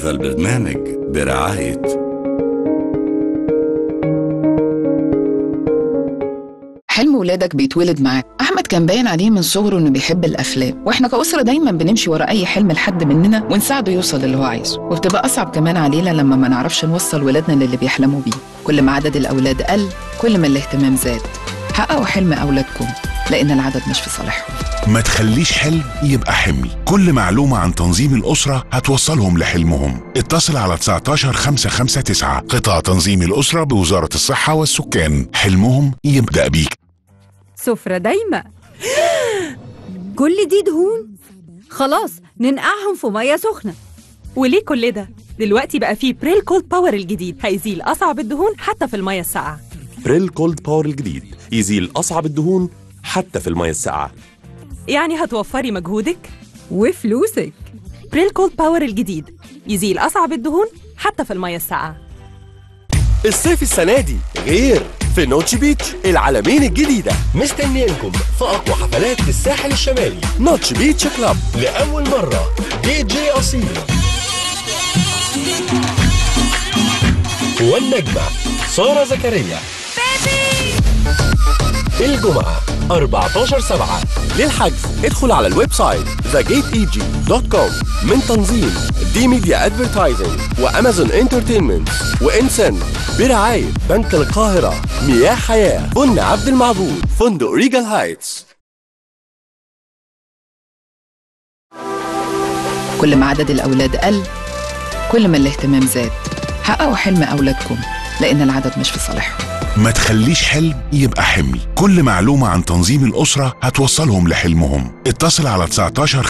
هذا البرنامج برعاية حلم ولادك بيتولد معاك. أحمد كان باين عليه من صغره إنه بيحب الأفلام. وإحنا كأسرة دايما بنمشي ورا أي حلم لحد مننا ونساعده يوصل للي هو عايزه. وبتبقى أصعب كمان علينا لما ما نعرفش نوصل ولادنا للي بيحلموا بيه. كل ما عدد الأولاد قل كل ما الاهتمام زاد. حققوا حلم أولادكم. لأن العدد مش في صالحهم. ما تخليش حلم يبقى حمل. كل معلومة عن تنظيم الأسرة هتوصلهم لحلمهم. اتصل على 19 559 قطاع تنظيم الأسرة بوزارة الصحة والسكان. حلمهم يبدأ بيك. سفرة دايمة. كل دي دهون؟ خلاص ننقعهم في مية سخنة. وليه كل ده؟ دلوقتي بقى فيه Pril Cold Power الجديد. هيزيل أصعب الدهون حتى في المية الساقعة. Pril Cold Power الجديد. يزيل أصعب الدهون حتى في المية الساقعة. يعني هتوفري مجهودك وفلوسك. Pril Cold Power الجديد. يزيل أصعب الدهون حتى في المية الساقعة. الصيف السنة دي غير. في نوتشي Beach العلمين الجديدة. مستنيينكم في أقوى حفلات في الساحل الشمالي. نوتشي Beach Club. لأول مرة. دي جي أصيل. والنجمة. سارة زكريا. الجمعة. 14 7 للحجز ادخل على ال website thegateeg.com من تنظيم دي Media Advertising و Amazon Entertainment وإنسن برعاية بنك القاهرة مياه حياة بن عبد المعبود فندق ريجال هايتس. كل ما عدد الأولاد قل كل ما الاهتمام زاد. حققوا حلم أولادكم لأن العدد مش في صالحهم. ما تخليش حلم يبقى حمل. كل معلومة عن تنظيم الأسرة هتوصلهم لحلمهم. اتصل على 19